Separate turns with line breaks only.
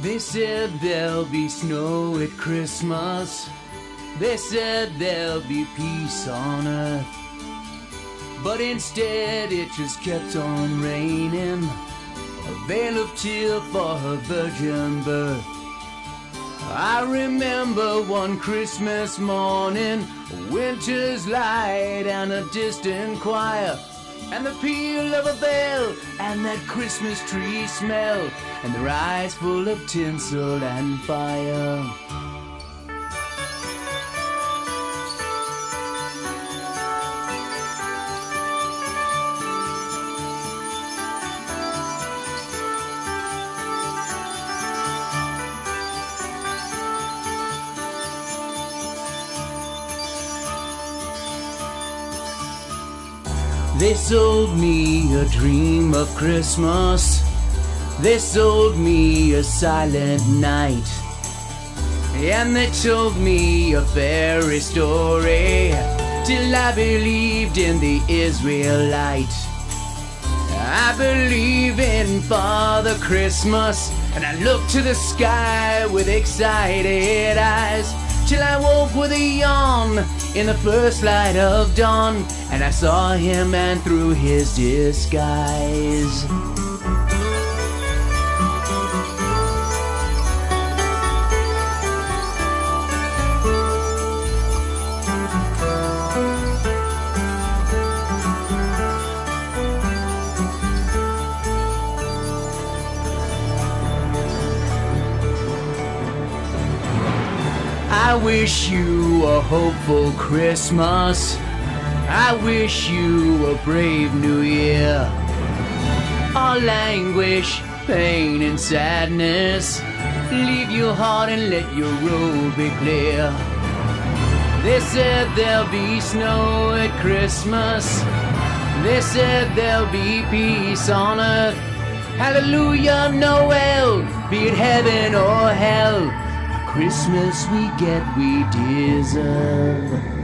They said there'll be snow at Christmas. They said there'll be peace on earth. But instead it just kept on raining. A veil of tear for her virgin birth. I remember one Christmas morning, a winter's light and a distant choir, and the peal of a bell, and that Christmas tree smell, and their eyes full of tinsel and fire. They sold me a dream of Christmas. They sold me a silent night. And they told me a fairy story till I believed in the Israelite. I believe in Father Christmas, and I look to the sky with excited eyes till I woke with a yawn in the first light of dawn, and I saw him and through his disguise. I wish you a hopeful Christmas. I wish you a brave new year. All anguish, pain, and sadness. Leave your heart and let your road be clear. They said there'll be snow at Christmas. They said there'll be peace on earth. Hallelujah, Noel, be it heaven or hell. Christmas we get, we deserve.